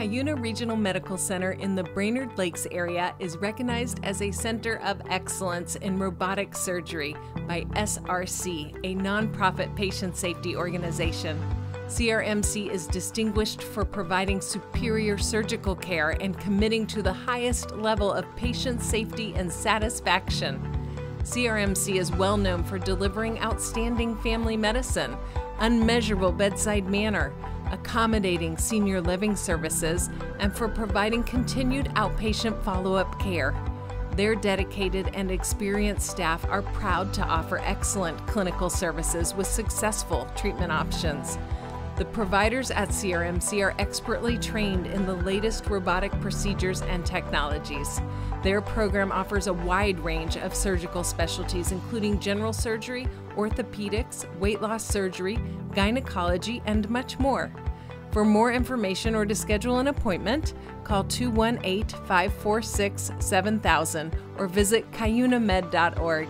Cuyuna Regional Medical Center in the Brainerd Lakes area is recognized as a center of excellence in robotic surgery by SRC, a nonprofit patient safety organization. CRMC is distinguished for providing superior surgical care and committing to the highest level of patient safety and satisfaction. CRMC is well known for delivering outstanding family medicine, unmeasurable bedside manner, accommodating senior living services, and for providing continued outpatient follow up care. Their dedicated and experienced staff are proud to offer excellent clinical services with successful treatment options. The providers at CRMC are expertly trained in the latest robotic procedures and technologies. Their program offers a wide range of surgical specialties, including general surgery, orthopedics, weight loss surgery, gynecology, and much more. For more information or to schedule an appointment, call 218 546 7000 or visit cuyunamed.org.